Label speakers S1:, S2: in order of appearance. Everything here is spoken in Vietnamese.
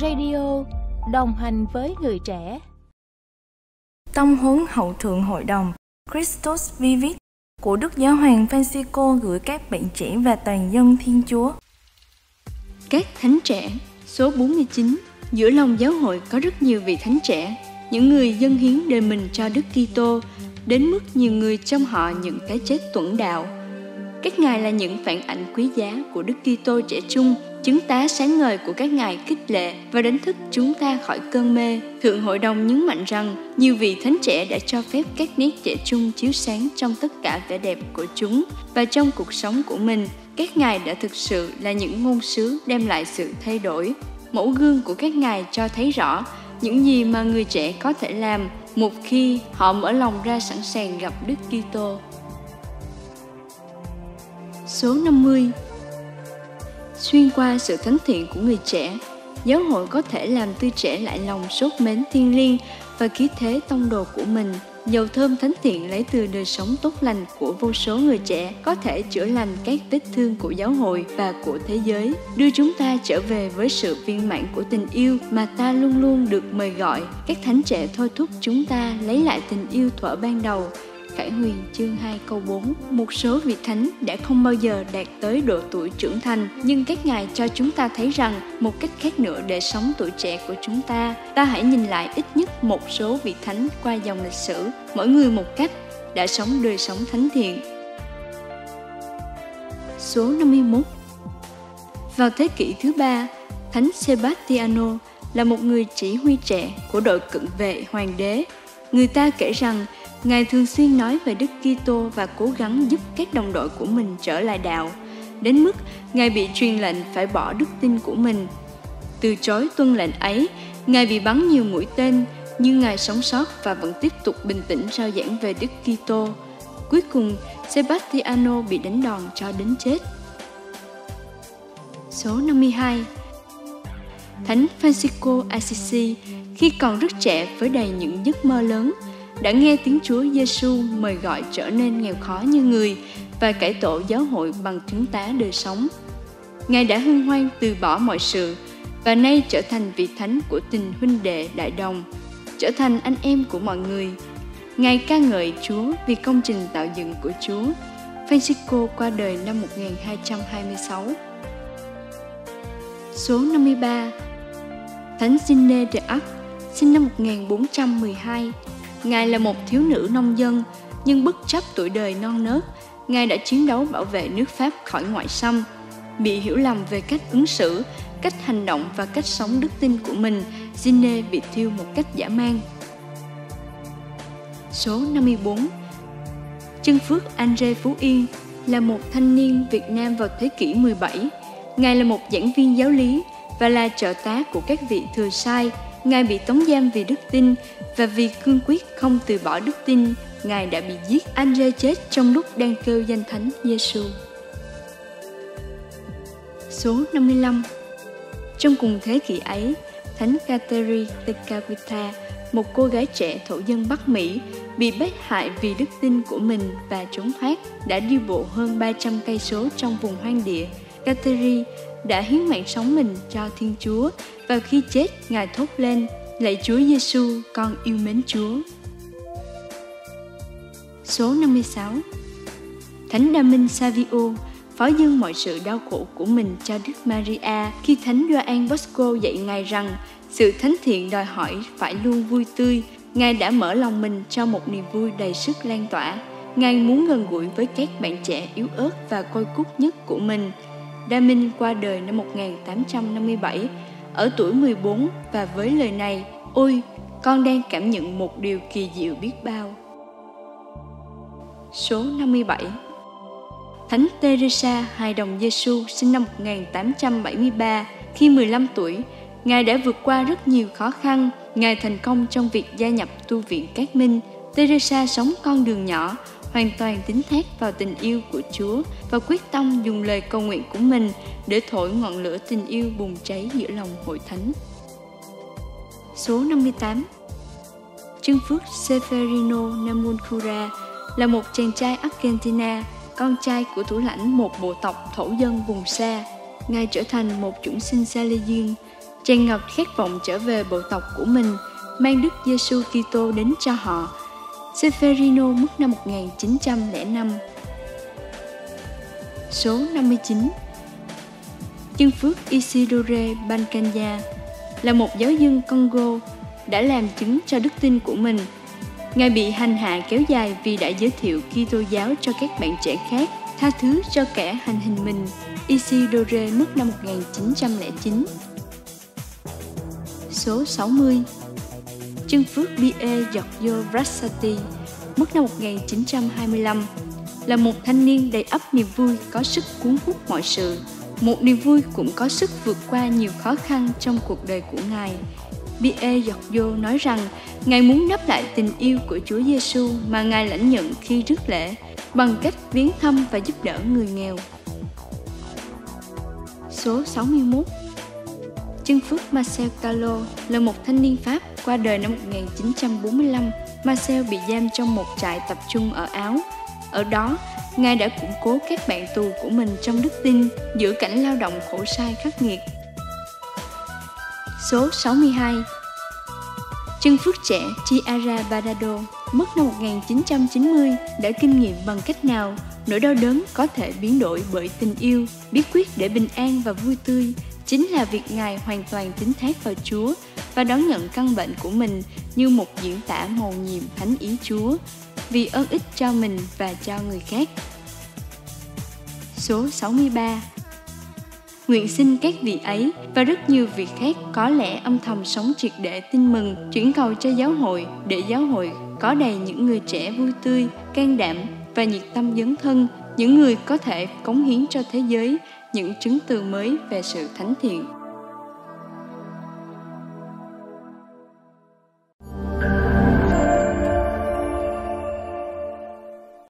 S1: Radio đồng hành với người trẻ.
S2: Tông huấn hậu thượng hội đồng Christos Vivit của Đức Giáo hoàng Francisco gửi các bạn trẻ và toàn dân Thiên Chúa.
S3: Các thánh trẻ số 49 Giữa lòng giáo hội có rất nhiều vị thánh trẻ, những người dân hiến đời mình cho Đức Kitô, đến mức nhiều người trong họ những cái chết tuẫn đạo. Các ngài là những phản ảnh quý giá của Đức Kitô trẻ trung, chứng tá sáng ngời của các ngài khích lệ và đánh thức chúng ta khỏi cơn mê. Thượng hội đồng nhấn mạnh rằng, nhiều vị thánh trẻ đã cho phép các nét trẻ trung chiếu sáng trong tất cả vẻ đẹp của chúng và trong cuộc sống của mình. Các ngài đã thực sự là những ngôn sứ đem lại sự thay đổi. Mẫu gương của các ngài cho thấy rõ, những gì mà người trẻ có thể làm một khi họ mở lòng ra sẵn sàng gặp Đức Kitô. Số 50 Xuyên qua sự thánh thiện của người trẻ, giáo hội có thể làm tươi trẻ lại lòng sốt mến thiên liêng và khí thế tông đồ của mình. Dầu thơm thánh thiện lấy từ đời sống tốt lành của vô số người trẻ có thể chữa lành các vết thương của giáo hội và của thế giới, đưa chúng ta trở về với sự viên mãn của tình yêu mà ta luôn luôn được mời gọi. Các thánh trẻ thôi thúc chúng ta lấy lại tình yêu thuở ban đầu Khải Huyền chương 2 câu 4 Một số vị thánh đã không bao giờ đạt tới độ tuổi trưởng thành Nhưng các ngài cho chúng ta thấy rằng một cách khác nữa để sống tuổi trẻ của chúng ta Ta hãy nhìn lại ít nhất một số vị thánh qua dòng lịch sử. Mỗi người một cách đã sống đời sống thánh thiện. Số 51 Vào thế kỷ thứ ba, Thánh Sebastiano là một người chỉ huy trẻ của đội cận vệ hoàng đế. Người ta kể rằng Ngài thường xuyên nói về Đức Kitô và cố gắng giúp các đồng đội của mình trở lại đạo, đến mức Ngài bị truyền lệnh phải bỏ đức tin của mình. Từ chối tuân lệnh ấy, Ngài bị bắn nhiều mũi tên, nhưng Ngài sống sót và vẫn tiếp tục bình tĩnh rao giảng về Đức Kitô. Cuối cùng, Sebastiano bị đánh đòn cho đến chết. Số 52 Thánh Francisco Assisi khi còn rất trẻ với đầy những giấc mơ lớn, đã nghe tiếng Chúa Giêsu mời gọi trở nên nghèo khó như người và cải tổ giáo hội bằng chứng tá đời sống. Ngài đã hân hoan từ bỏ mọi sự và nay trở thành vị thánh của tình huynh đệ đại đồng, trở thành anh em của mọi người. Ngài ca ngợi Chúa vì công trình tạo dựng của Chúa. Francisco qua đời năm 1226. Số 53 Thánh Sinne de Arc, sinh năm 1412, Ngài là một thiếu nữ nông dân, nhưng bất chấp tuổi đời non nớt, Ngài đã chiến đấu bảo vệ nước Pháp khỏi ngoại xâm. Bị hiểu lầm về cách ứng xử, cách hành động và cách sống đức tin của mình, Gine bị thiêu một cách dã man. Số 54 Chân Phước Andre Phú Yên là một thanh niên Việt Nam vào thế kỷ 17. Ngài là một giảng viên giáo lý và là trợ tá của các vị thừa sai, Ngài bị tống giam vì đức tin và vì cương quyết không từ bỏ đức tin, Ngài đã bị giết. Andre chết trong lúc đang kêu danh thánh Giêsu. Số 55 Trong cùng thế kỷ ấy, Thánh Kateri Tekavita, một cô gái trẻ thổ dân Bắc Mỹ, bị bách hại vì đức tin của mình và trốn thoát, đã đi bộ hơn 300 cây số trong vùng hoang địa. Kateri đã hiến mạng sống mình cho Thiên Chúa và khi chết Ngài thốt lên Lạy Chúa Giêsu, con yêu mến Chúa. Số 56 Thánh Đa Minh Savio phó dâng mọi sự đau khổ của mình cho Đức Maria khi Thánh Gioan Bosco dạy Ngài rằng sự thánh thiện đòi hỏi phải luôn vui tươi. Ngài đã mở lòng mình cho một niềm vui đầy sức lan tỏa. Ngài muốn gần gũi với các bạn trẻ yếu ớt và côi cút nhất của mình – Đa Minh qua đời năm 1857 ở tuổi 14 và với lời này, ôi, con đang cảm nhận một điều kỳ diệu biết bao. Số 57 Thánh Teresa Hài Đồng Giêsu sinh năm 1873, khi 15 tuổi, Ngài đã vượt qua rất nhiều khó khăn. Ngài thành công trong việc gia nhập tu viện Cát Minh. Teresa sống con đường nhỏ, hoàn toàn tín thác vào tình yêu của Chúa và quyết tâm dùng lời cầu nguyện của mình để thổi ngọn lửa tình yêu bùng cháy giữa lòng hội thánh. Số 58 Trương Phước Seferino Namuncura là một chàng trai Argentina, con trai của thủ lãnh một bộ tộc thổ dân vùng xa. Ngài trở thành một chủng sinh xa lê duyên. tràn ngập khát vọng trở về bộ tộc của mình, mang Đức Giêsu Kitô đến cho họ. Seferino mất năm 1905 Số 59 Chân Phước Isidore Bankanya là một giáo dân Congo đã làm chứng cho đức tin của mình. Ngài bị hành hạ kéo dài vì đã giới thiệu Kitô giáo cho các bạn trẻ khác, tha thứ cho kẻ hành hình mình. Isidore mất năm 1909. Số 60 Chân Phước B.E. Giorgio Brassati mất năm 1925 là một thanh niên đầy ắp niềm vui, có sức cuốn hút mọi sự một niềm vui cũng có sức vượt qua nhiều khó khăn trong cuộc đời của Ngài. B.E. Giorgio nói rằng, Ngài muốn đáp lại tình yêu của Chúa Giêsu mà Ngài lãnh nhận khi rước lễ, bằng cách viếng thăm và giúp đỡ người nghèo. Số 61 Chân Phước Marcel Calo là một thanh niên Pháp qua đời năm 1945. Marcel bị giam trong một trại tập trung ở Áo. Ở đó, Ngài đã củng cố các bạn tù của mình trong đức tin giữa cảnh lao động khổ sai khắc nghiệt. Số 62 Chân phước trẻ Chiara Barado mất năm 1990 đã kinh nghiệm bằng cách nào nỗi đau đớn có thể biến đổi bởi tình yêu, bí quyết để bình an và vui tươi chính là việc Ngài hoàn toàn tín thác vào Chúa và đón nhận căn bệnh của mình như một diễn tả mầu nhiệm thánh ý Chúa vì ơn ích cho mình và cho người khác. Số 63 Nguyện xin các vị ấy và rất nhiều vị khác có lẽ âm thầm sống triệt để tin mừng, chuyển cầu cho giáo hội để giáo hội có đầy những người trẻ vui tươi, can đảm và nhiệt tâm dấn thân, những người có thể cống hiến cho thế giới những chứng từ mới về sự thánh thiện.